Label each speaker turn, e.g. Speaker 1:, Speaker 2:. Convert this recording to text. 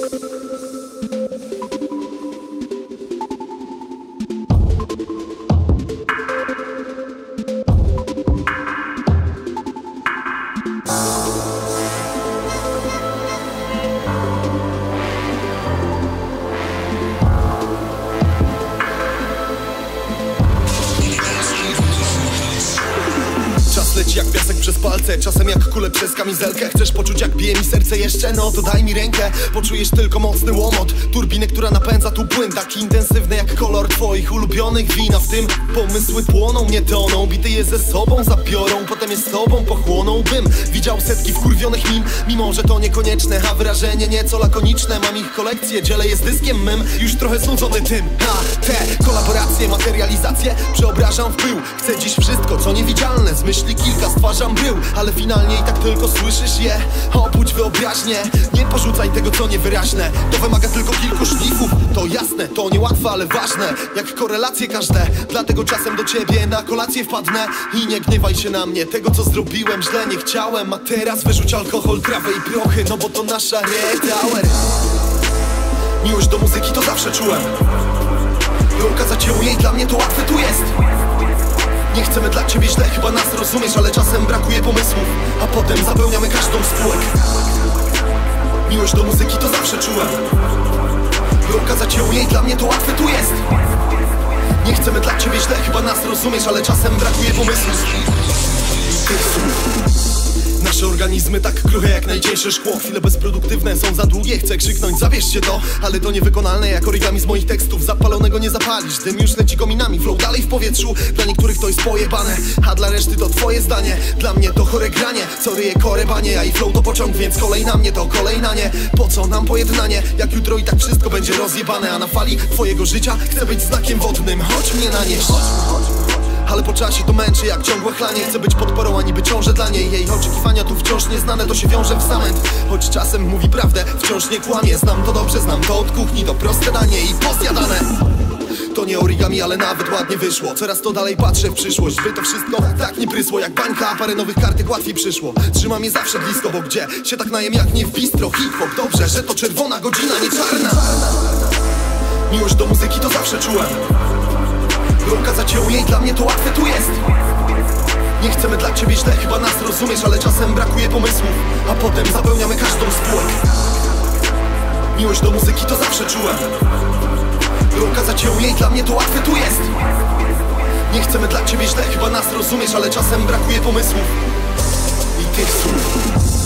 Speaker 1: you leci jak piasek przez palce Czasem jak kule przez kamizelkę. Chcesz poczuć jak bije mi serce jeszcze? No to daj mi rękę. Poczujesz tylko mocny łomot. Turbinę, która napędza tu płyn. Taki intensywny jak kolor twoich ulubionych wina. W tym pomysły płoną, nie toną. Bity je ze sobą zabiorą. Potem je z tobą pochłoną Bym widział setki wkurwionych min. Mimo, że to niekonieczne A wyrażenie nieco lakoniczne. Mam ich kolekcję, dzielę je z dyskiem mym. Już trochę znudzony tym. Ha, te kolaboracje, materializacje Przeobrażam w pył. Chcę dziś wszystko, co niewidzialne. Z myśli kilka stwarzam brył Ale finalnie i tak tylko słyszysz je. Obudź wyobraźnię Nie porzucaj tego, co niewyraźne. To wymaga tylko kilku szlifów. To jasne, to niełatwe, ale ważne Jak korelacje każde. Dlatego czasem do ciebie na kolację wpadnę I nie gniewaj się na mnie. Tego, co zrobiłem źle, nie chciałem A teraz wyrzuć alkohol, trawę i prochy No bo to nasza red hour. Miłość do muzyki to zawsze czułem. Okazać ją jej, dla mnie to łatwe tu jest chcemy dla ciebie źle, chyba nas rozumiesz Ale czasem brakuje pomysłów A potem zapełniamy każdą spółek Miłość do muzyki to zawsze czułem. By okazać ją jej, dla mnie to łatwe tu jest. Nie chcemy dla ciebie źle, chyba nas rozumiesz Ale czasem brakuje pomysłów. tych słów Nasze organizmy tak kruche jak najcieńsze szkło. Chwile bezproduktywne są za długie, chcę krzyknąć Zabierzcie to, ale to niewykonalne jak origami z moich tekstów. Zapalonego nie zapalisz, dym już leci kominami. Flow dalej w powietrzu, dla niektórych to jest pojebane. A dla reszty to twoje zdanie Dla mnie to chore granie, co ryje korebanie Ja i flow to pociąg, więc kolej na mnie to kolej na nie. Po co nam pojednanie, jak jutro i tak wszystko będzie rozjebane. A na fali twojego życia chcę być znakiem wodnym. Chodź mnie nanieść ale po czasie to męczy jak ciągłe chlanie. Chcę być podporą, a niby ciążę dla niej. Jej oczekiwania tu wciąż nieznane, to się wiąże w zamęt Choć czasem mówi prawdę, wciąż nie kłamie. Znam to dobrze, znam to od kuchni, to proste danie i pozjadane. To nie origami, ale nawet ładnie wyszło. Coraz to dalej patrzę w przyszłość. By to wszystko tak nie prysło jak bańka. Parę nowych kartek łatwiej przyszło. Trzyma mnie zawsze blisko, bo gdzie się tak najem jak nie w bistro? Hip-hop, dobrze, że to czerwona godzina, nie czarna. Miłość do muzyki to zawsze czułem okazać ją jej, dla mnie to łatwe tu jest. Nie chcemy dla ciebie źle, chyba nas rozumiesz Ale czasem brakuje pomysłów A potem zapełniamy każdą spółek Miłość do muzyki to zawsze czułem. Okazać ją jej, dla mnie to łatwe tu jest. Nie chcemy dla ciebie źle, chyba nas rozumiesz Ale czasem brakuje pomysłów I tych słów